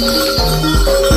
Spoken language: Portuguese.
Música